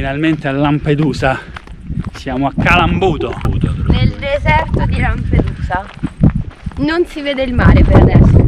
finalmente a Lampedusa. Siamo a Calambuto. Nel deserto di Lampedusa. Non si vede il mare per adesso.